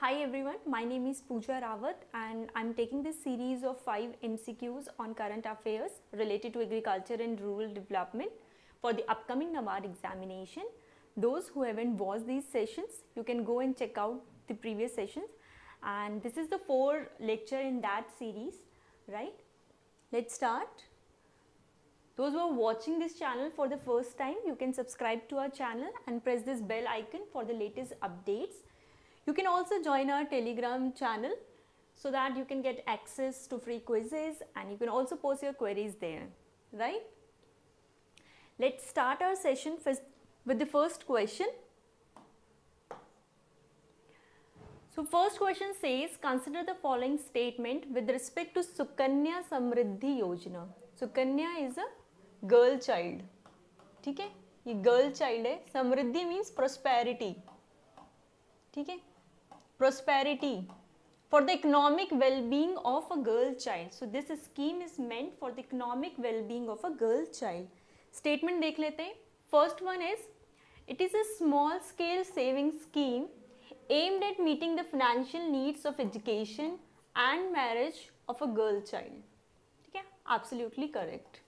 Hi everyone, my name is Pooja Rawat and I'm taking this series of 5 MCQs on current affairs related to agriculture and rural development for the upcoming NABARD examination. Those who haven't watched these sessions, you can go and check out the previous sessions and this is the four lecture in that series, right? Let's start. Those who are watching this channel for the first time, you can subscribe to our channel and press this bell icon for the latest updates you can also join our telegram channel so that you can get access to free quizzes and you can also post your queries there, right? Let's start our session with the first question. So first question says consider the following statement with respect to Sukanya Samriddhi Yojana. Sukanya is a girl child. ठीक है ये girl child है समृद्धि means prosperity ठीक है prosperity for the economic well-being of a girl child so this scheme is meant for the economic well-being of a girl child statement dekh lete hain first one is it is a small scale saving scheme aimed at meeting the financial needs of education and marriage of a girl child ठीक है absolutely correct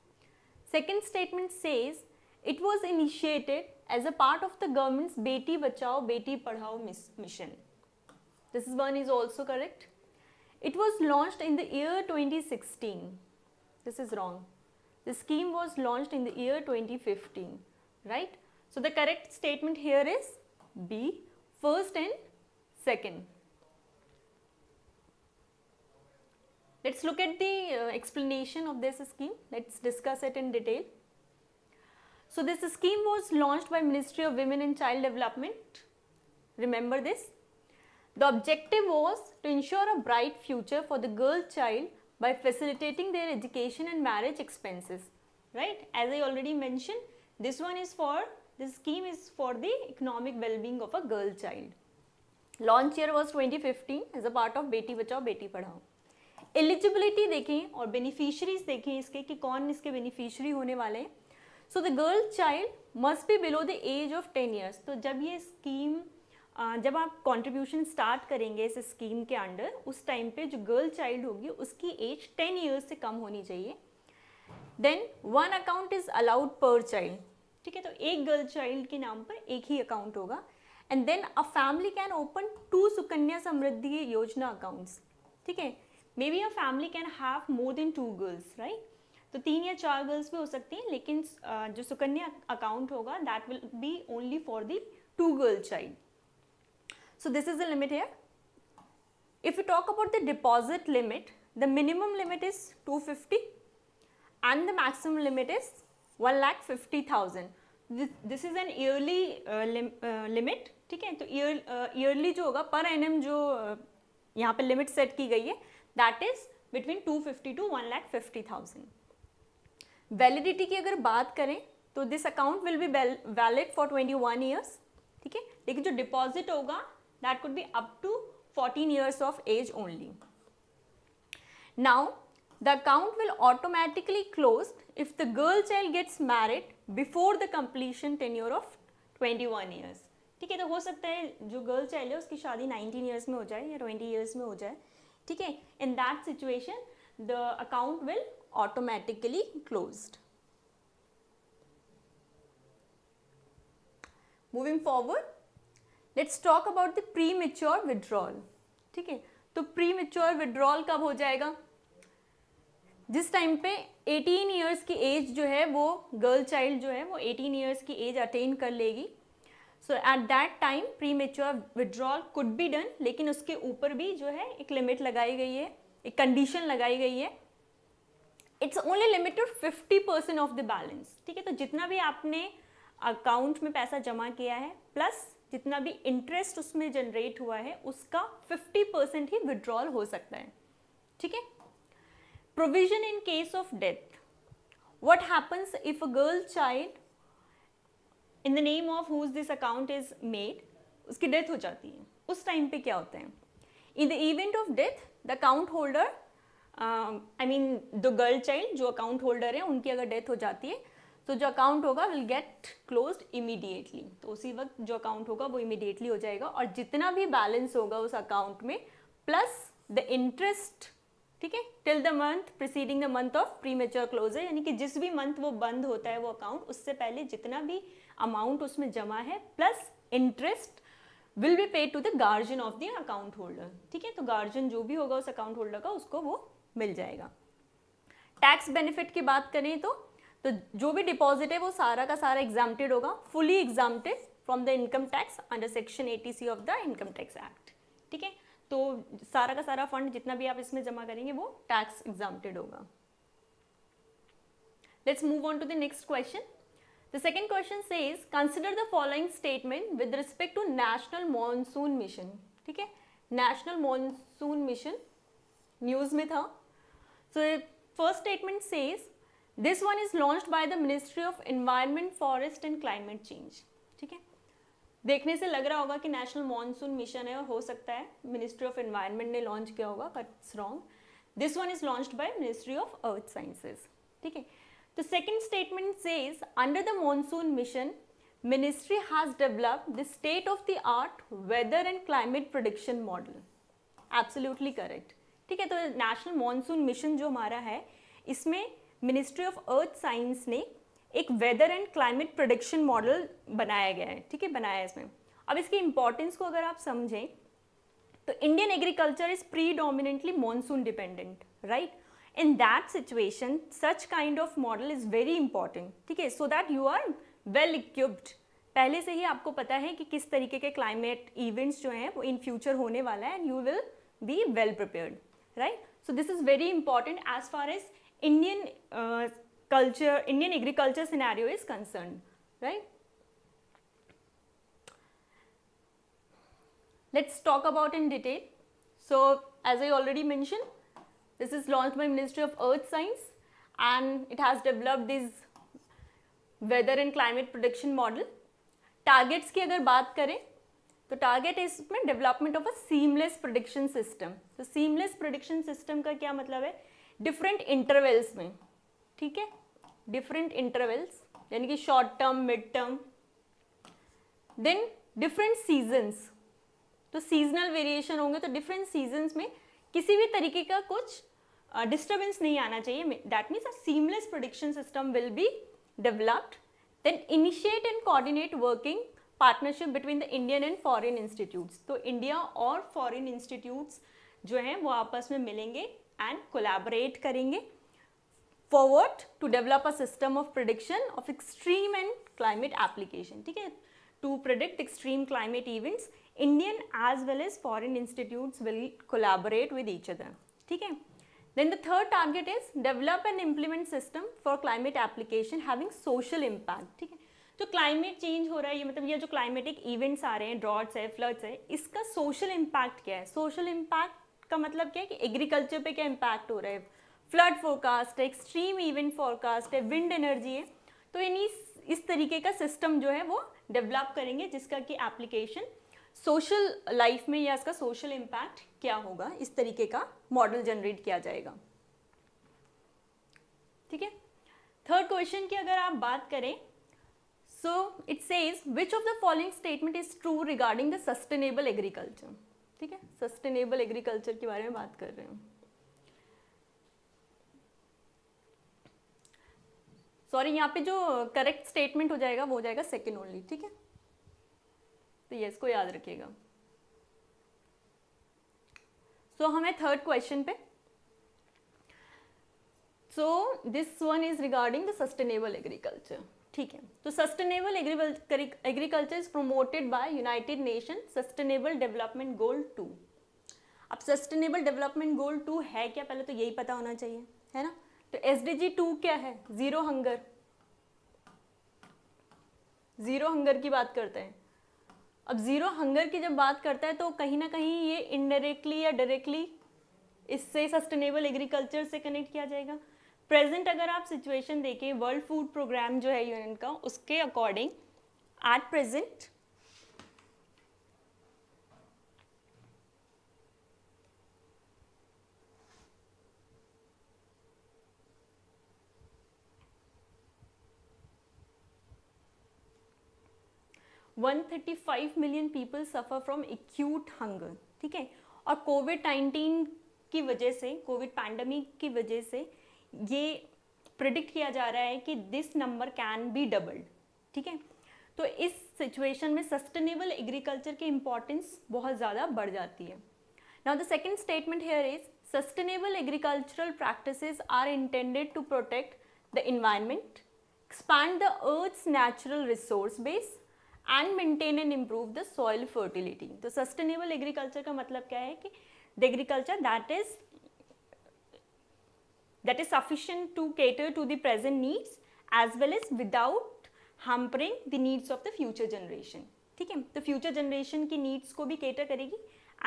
second statement says it was initiated as a part of the government's beti bachao beti padhao mission this one is also correct. It was launched in the year 2016. This is wrong. The scheme was launched in the year 2015, right? So the correct statement here is B, first and second. Let's look at the uh, explanation of this scheme. Let's discuss it in detail. So this scheme was launched by Ministry of Women and Child Development. Remember this. The objective was to ensure a bright future for the girl child by facilitating their education and marriage expenses. Right? As I already mentioned, this one is for, this scheme is for the economic well-being of a girl child. Launch year was 2015 as a part of Beti Bachao Beti Padhao. Eligibility देखें और beneficiaries देखें इसके कि कौन इसके beneficiary होने वाले हैं so the girl child must be below the age of ten years तो जब ये स्कीम जब आप कंट्रीब्यूशन स्टार्ट करेंगे इस स्कीम के अंडर उस टाइम पे जो गर्ल चाइल्ड होगी, उसकी एज टेन ईयर्स से कम होनी चाहिए। Then one account is allowed per child ठीक है तो एक गर्ल चाइल्ड के नाम पर एक ही अकाउंट होगा। And then a family can open two Sukanya Samriddhi Yojana accounts ठीक है maybe a family can have more than two girls right तो तीन या चार गर्ल्स भी हो सकती हैं, लेकिन जो सुकन्या अकाउंट होगा that will be only for the two girl child So this is the limit here. If we talk about the deposit limit, the minimum limit is 250 and the maximum limit is 1 lakh 50,000. This, this is an yearly uh, lim, uh, limit ठीक है तो year yearly uh, जो होगा पर N जो uh, यहाँ पे limit set की गई है that is between 250 to one lakh fifty thousand validity की अगर बात करें तो this account will be valid for 21 years ठीक है लेकिन जो डिपॉजिट होगा that could be up to 14 years of age only. Now, the account will automatically close if the girl child gets married before the completion tenure of 21 years. ठीक है तो हो सकता है जो गर्ल चाइल्ड है उसकी शादी 19 ईयर्स में हो जाए या 20 ईयर्स में हो जाए ठीक है in that situation the account will automatically closed moving forward let's talk about the premature withdrawal ठीक है? तो प्री मेच्योर विड्रॉल कब हो जाएगा? जिस टाइम पे 18 इयर्स की एज जो है, वो गर्ल चाइल्ड जो है, वो 18 इयर्स की एज अटेन कर लेगी. So at that time premature withdrawal could be done लेकिन उसके ऊपर भी जो है, एक लिमिट लगाई गई है, एक कंडीशन लगाई गई है. It's only limited fifty percent of the balance ठीक है? तो जितना भी आपने अकाउंट में पैसा जमा किया है प्लस जितना भी इंटरेस्ट उसमें जनरेट हुआ है, उसका 50 परसेंट ही विड्रॉल हो सकता है। ठीक है? Provision in case of death what happens if a girl child in the name of whose this account is made उसकी डेथ हो जाती है? उस टाइम पे क्या होता है? In the event of death the account holder I mean the girl child जो अकाउंट होल्डर है, उनकी अगर डेथ हो जाती है तो जो अकाउंट होगा विल गेट क्लोज इमीडिएटली तो उसी वक्त जो अकाउंट होगा वो इमीडिएटली हो जाएगा और जितना भी बैलेंस होगा उस अकाउंट में प्लस द इंटरेस्ट ठीक है till the month preceding the month of premature closure यानी कि जिस भी मंथ वो बंद होता है वो अकाउंट उससे पहले जितना भी अमाउंट उसमें जमा है plus interest will be paid to the guardian of the account holder ठीक है तो गार्जियन जो भी होगा उस अकाउंट होल्डर का उसको वो मिल जाएगा. टैक्स बेनिफिट की बात करें तो तो जो भी डिपॉजिट है वो सारा का सारा एग्जाम्प्टेड होगा fully exempted from the income tax under section eighty of the income tax act ठीक है? तो सारा का सारा फंड जितना भी आप इसमें जमा करेंगे वो टैक्स एग्जाम्प्टेड होगा। Let's move on to the next question The second question says, consider the following statement with respect to National Monsoon Mission. ठीक है? National Monsoon Mission न्यूज़ में था। So first statement says, this one is launch by the ministry of environment forest and climate change ठीक है? देखने से लग रहा होगा कि नेशनल मानसून मिशन है, हो सकता है। मिनिस्ट्री ऑफ़ एनवायरमेंट ने लॉन्च किया होगा cuts wrong this one is launched by ministry of earth sciences ठीक है? The second statement says under the monsoon mission ministry has develop the state of the art weather and climate prediction model absolutely correct ठीक है? तो national monsoon mission जो हमारा है, इसमें ministry of earth science ने एक weather and climate prediction model बनाया गया है, ठीक है? बनाया है इसमें। अब इसकी इंपॉर्टेंस को अगर आप समझें तो Indian agriculture is predominantly monsoon dependent right in that situation such kind of model is very important ठीक है? So that you are well equipped पहले से ही आपको पता है कि किस तरीके के क्लाइमेट इवेंट्स जो हैं, वो इन फ्यूचर होने वाला है and you will be well prepared right so this is very important as far as Indian culture indian agriculture scenario is concerned right let's talk about in detail so as i already mentioned This is launched by Ministry of Earth Science and it has developed this weather and climate prediction model. Targets की अगर बात करें तो target है इसमें development of a seamless prediction system तो seamless prediction system का क्या मतलब है डिफरेंट इंटरवल्स में ठीक है? डिफरेंट इंटरवल्स यानी कि short term mid term then different seasons तो सीजनल वेरिएशन होंगे तो डिफरेंट सीजन्स में किसी भी तरीके का कुछ डिस्टर्बेंस uh, नहीं आना चाहिए। That means a seamless prediction system will be developed then initiate and coordinate working partnership between the Indian and foreign institutes तो इंडिया और फॉरेन इंस्टीट्यूट्स जो हैं वो आपस में मिलेंगे। एंड कोलैबोरेट करेंगे forward to develop a system of prediction of extreme and climate application ठीक है? To predict extreme climate events Indian as well as foreign institutes will collaborate with each other ठीक है? Then the third target is develop and implement system for climate application having social impact. ठीक है? जो climate change हो रहा है, ये मतलब ये जो क्लाइमेटिक इवेंट्स आ रहे हैं ड्रॉट्स है फ्लड्स है, इसका सोशल इम्पैक्ट क्या है? सोशल इम्पैक्ट का मतलब क्या है कि एग्रीकल्चर पे क्या इम्पैक्ट हो रहा है? फ्लड फोरकास्ट है एक्सट्रीम इवेंट फोरकास्ट है विंड एनर्जी है। तो यानी इस तरीके का सिस्टम जो है वो डेवलप करेंगे, जिसका कि एप्लीकेशन सोशल लाइफ में या इसका सोशल इम्पैक्ट क्या होगा? इस तरीके का मॉडल जनरेट किया जाएगा। ठीक है? थर्ड क्वेश्चन की अगर आप बात करें so it says which of the following statement is true regarding the sustainable agriculture ठीक है? सस्टेनेबल एग्रीकल्चर के बारे में बात कर रहे हैं। सॉरी यहाँ पे जो करेक्ट स्टेटमेंट हो जाएगा वो हो जाएगा सेकेंड ओनली ठीक है? तो ये इसको याद रखिएगा। सो so, हमें थर्ड क्वेश्चन पे। So this one is regarding the sustainable agriculture ठीक है। तो sustainable agriculture is promoted by United Nation sustainable development goal two अब सस्टेनेबल डेवलपमेंट गोल टू है क्या? पहले तो यही पता होना चाहिए, है ना? तो एस डी जी टू क्या है? ज़ीरो हंगर ज़ीरो हंगर की बात करते हैं। अब ज़ीरो हंगर की जब बात करता है तो कहीं ना कहीं ये इनडायरेक्टली या डायरेक्टली इससे सस्टेनेबल एग्रीकल्चर से कनेक्ट किया जाएगा। प्रेजेंट अगर आप सिचुएशन देखें, वर्ल्ड फ़ूड प्रोग्राम जो है यूनियन का, उसके according at present one thirty five million people suffer from acute hunger ठीक है? और कोविड नाइन्टीन की वजह से कोविड पैंडमिक की वजह से ये प्रिडिक्ट किया जा रहा है कि this number can be doubled ठीक है तो इस सिचुएशन में सस्टेनेबल एग्रीकल्चर की इंपॉर्टेंस बहुत ज़्यादा बढ़ जाती है now the second statement here is sustainable agricultural practices are intended to protect the environment expand the earth's natural resource base, and maintain and improve the soil fertility. तो sustainable agriculture का मतलब क्या है कि the agriculture that is that is sufficient to cater to the present needs as well as without hampering the needs of the future generation. ठीक है तो future generation की needs को भी cater करेगी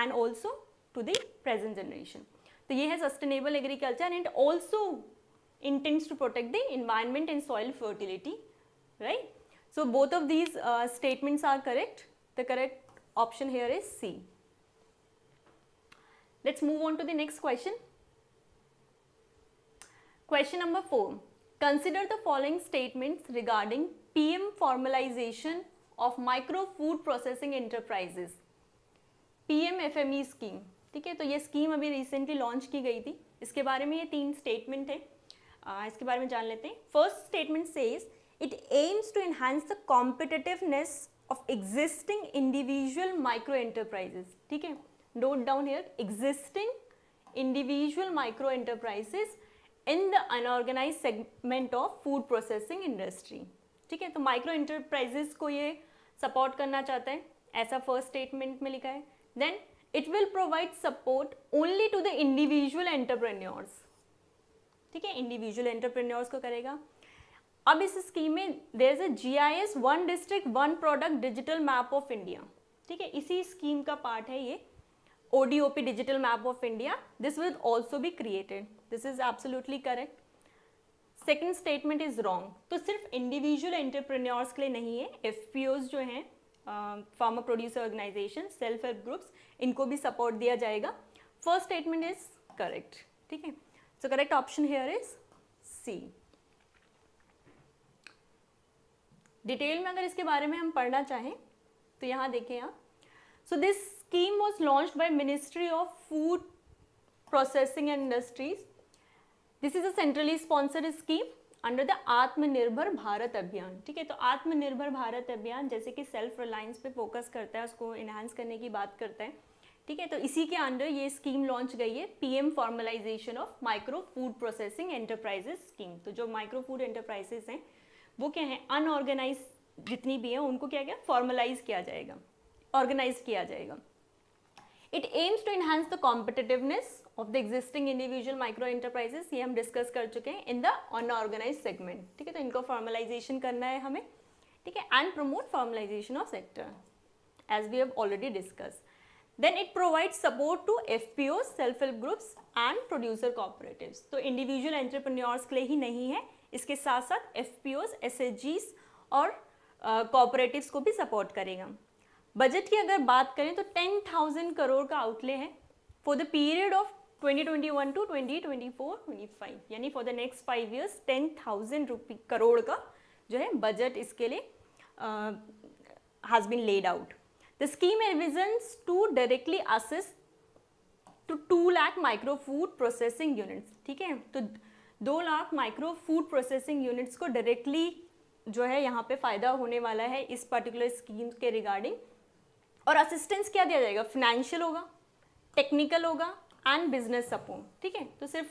and also to the present generation. तो ये है sustainable agriculture and also intends to protect the environment and soil fertility, right? So both of these uh, statements are correct. The correct option here is C. Let's move on to the next question. Question number 4. Consider the following statements regarding PM formalization of micro food processing enterprises. PMFME scheme. ठीक है तो ये scheme अभी recently launch की गई थी इसके बारे में ये तीन स्टेटमेंट है इसके बारे में जान लेते हैं first statement says it aims to enhance the competitiveness of existing individual micro enterprises ठीक है note down here existing individual micro enterprises in the unorganise segment of food processing industry ठीक है तो माइक्रो इंटरप्राइजेस को ये support करना चाहता है, ऐसा फ़र्स्ट स्टेटमेंट में लिखा है। Then it will provide support only to the individual entrepreneurs ठीक है इंडिविजुअल एंटरप्रेन्योर्स को करेगा। अब इस स्कीम में there is a G I S one district one product digital map of India ठीक है, इसी स्कीम का पार्ट है ये ODOP digital map of India this will also be created this is absolutely correct second statement is wrong तो सिर्फ़ individual entrepreneurs के लिए नहीं है एफ़ जो हैं farmer producer organisation self help groups इनको भी सपोर्ट दिया जाएगा। फ़र्स्ट स्टेटमेंट इज़ करेक्ट ठीक है? So correct option here is C detail में अगर इसके बारे में हम पढ़ना चाहें तो यहाँ देखें आप। So this scheme was launch by ministry of food processing and industries this is a centrally sponsored scheme under the Atmanirbhar Bharat Abhiyan ठीक है? तो आत्मनिर्भर भारत अभियान जैसे कि सेल्फ रिलायंस पे फोकस करता है, उसको इन्हांस करने की बात करता है। ठीक है? तो इसी के अंडर ये स्कीम लॉन्च गई है PM formalisation of micro food processing enterprises scheme तो जो माइक्रो फ़ूड एंटरप्राइजेस हैं, वो क्या है? अनऑर्गेनाइज जितनी भी हैं, उनको क्या क्या फॉर्मलाइज किया जाएगा। ऑर्गेनाइज किया जाएगा। It aims to enhance the competitiveness of the existing individual micro enterprises ये हम डिस्कस कर चुके हैं इन द अनऑर्गेनाइज सेगमेंट ठीक है तो इनको फॉर्मलाइजेशन करना है हमें। ठीक है and promote formalisation of sector as we have already discuss Then it provides support to FPOs, self-help groups and producer cooperatives. तो इंडिविजुअल entrepreneurs के लिए ही नहीं है इसके साथ साथ FPOs, SHGs और कॉपरेटिव्स uh, को भी सपोर्ट करेगा। बजट की अगर बात करें तो 10,000 करोड़ का आउटले है। For the period of 2021 to 2024-25 यानी for the next five years 10,000 rupee crore का जो है बजट इसके लिए has been laid out The scheme envisions to directly assist to 2 lakh micro food processing units. ठीक है? तो दो lakh micro food processing units को डायरेक्टली जो है यहाँ पे फ़ायदा होने वाला है इस पर्टिकुलर स्कीम के रिगार्डिंग और असिस्टेंस क्या दिया जाएगा? फिनेंशियल होगा टेक्निकल होगा एंड बिज़नेस सपोर्ट ठीक है? तो सिर्फ़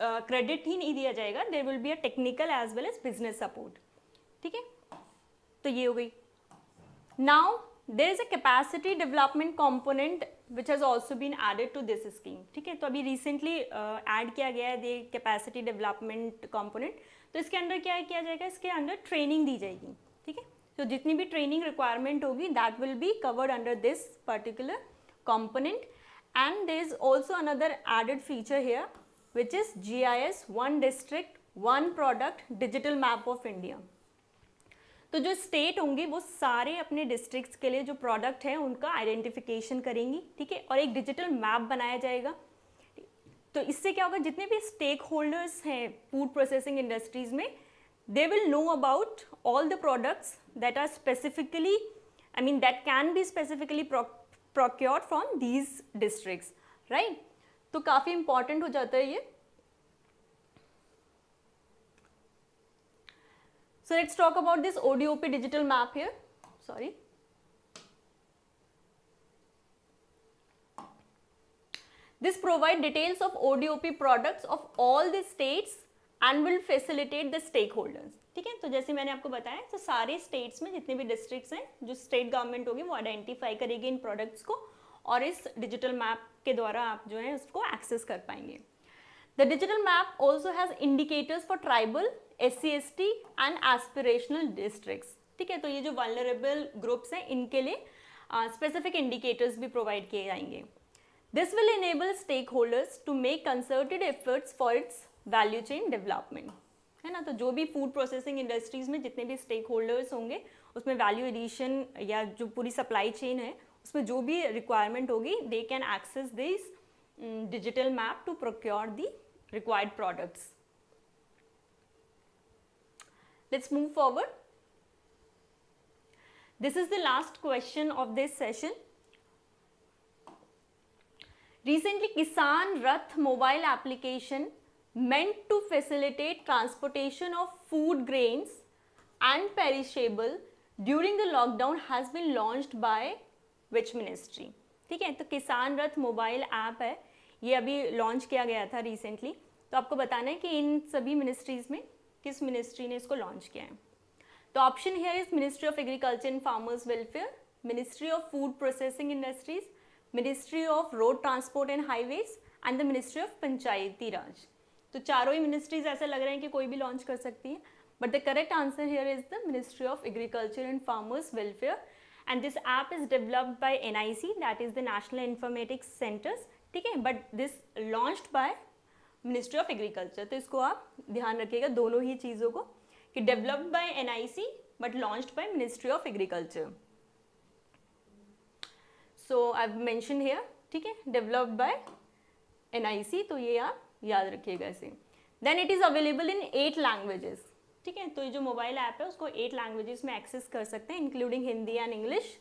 क्रेडिट uh, ही नहीं दिया जाएगा there will be a technical as well as business support ठीक है? तो ये हो गई। Now there is a capacity development component which has also been added to this scheme ठीक है? तो अभी रिसेंटली ऐड uh, किया गया है दे कैपेसिटी डेवलपमेंट कॉम्पोनेंट तो इसके अंदर क्या किया जाएगा? इसके अंदर ट्रेनिंग दी जाएगी ठीक है? तो जितनी भी ट्रेनिंग रिक्वायरमेंट होगी that will be covered under this particular component is also another added feature here which is G I S one district one product digital map of India तो जो स्टेट होंगे, वो सारे अपने डिस्ट्रिक्ट्स के लिए जो प्रोडक्ट हैं, उनका आइडेंटिफिकेशन करेंगी, ठीक है? और एक डिजिटल मैप बनाया जाएगा। तो इससे क्या होगा, जितने भी स्टेक होल्डर्स हैं फ़ूड प्रोसेसिंग इंडस्ट्रीज़ में they will know about all the products that are specifically I mean that can be specifically pro procured from these districts, right? तो काफ़ी important हो जाता है ये So let's talk about this ODOP digital map here. Sorry. This provide details of ODOP products of all the states and will facilitate the stakeholders. ठीक है? तो जैसे मैंने आपको बताया तो सारे स्टेट्स में जितने भी डिस्ट्रिक्ट्स हैं जो स्टेट गवर्नमेंट होगी वो आइडेंटिफाई करेगी इन प्रोडक्ट्स को और इस डिजिटल मैप के द्वारा आप जो है उसको एक्सेस कर पाएँगे। The digital map also has indicators for tribal S C S T and aspirational districts ठीक है? तो ये जो वालरेबल ग्रुप्स हैं इनके लिए स्पेसिफिक uh, इंडिकेटर्स भी प्रोवाइड किए जाएँगे। This will enable stakeholders to make concerted efforts for its value chain development है ना? तो जो भी फ़ूड प्रोसेसिंग इंडस्ट्रीज़ में जितने भी स्टेक होल्डर्स होंगे, उसमें वैल्यू एडिशन या जो पूरी सप्लाई चेन है, उसमें जो भी रिक्वायरमेंट होगी they can access this digital map to procure the required products let's move forward this is the last question of this session. Recently, kisan rath mobile application meant to facilitate transportation of food grains and perishable during the lockdown has been launched by which ministry? ठीक है तो किसान Rath mobile app है। ये अभी launch किया गया था रिसेंटली तो आपको बताना है कि इन सभी मिनिस्ट्रीज में किस मिनिस्ट्री ने इसको लॉन्च किया है? तो option here is ministry of agriculture and farmers welfare ministry of food processing industries ministry of road transport and highways and the ministry of panchayati raj तो चारों ही मिनिस्ट्रीज ऐसे लग रहे हैं कि कोई भी लॉन्च कर सकती है। But the correct answer here is the ministry of agriculture and farmers welfare and this app is developed by N I C that is the national informatics centres ठीक है? But this launched by ministry of agriculture तो इसको आप ध्यान रखिएगा दोनों ही चीज़ों को कि developed by N I C but launched by ministry of agriculture so I mention here ठीक है? Developed by N I C तो ये आप याद रखिएगा इसे। Then it is available in eight languages ठीक है? तो ये जो मोबाइल ऐप है उसको एट लैंग्वेजेस में एक्सेस कर सकते हैं including Hindi and English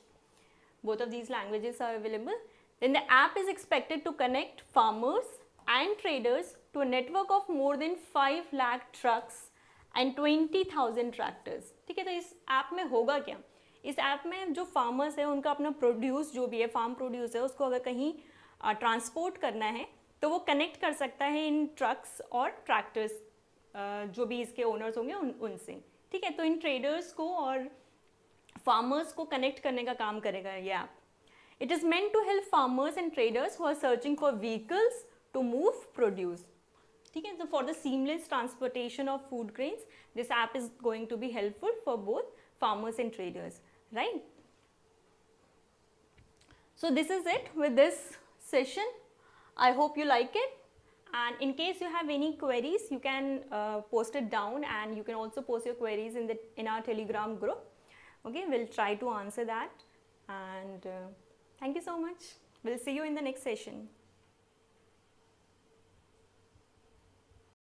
both of these languages are available then the app is expected to connect farmers and traders to a network of more than 5 lakh trucks and 20,000 tractors ठीक है? तो इस app में होगा क्या? इस app में जो फार्मर्स है उनका अपना प्रोड्यूस जो भी है फार्म प्रोड्यूस है उसको अगर कहीं ट्रांसपोर्ट करना है तो वो कनेक्ट कर सकता है इन ट्रक्स और ट्रैक्टर्स जो भी इसके ओनर्स होंगे उन, उनसे। ठीक है? तो इन ट्रेडर्स को और फार्मर्स को कनेक्ट करने का काम करेगा ये app it is meant to help farmers and traders who are searching for vehicles to move produce ठीक है? तो for the seamless transportation of food grains this app is going to be helpful for both farmers and traders, right? So this is it with this session. I hope you like it. And in case you have any queries you can uh, post it down and you can also post your queries in the in our telegram group. Okay we'll try to answer that. And uh, thank you so much. We'll see you in the next session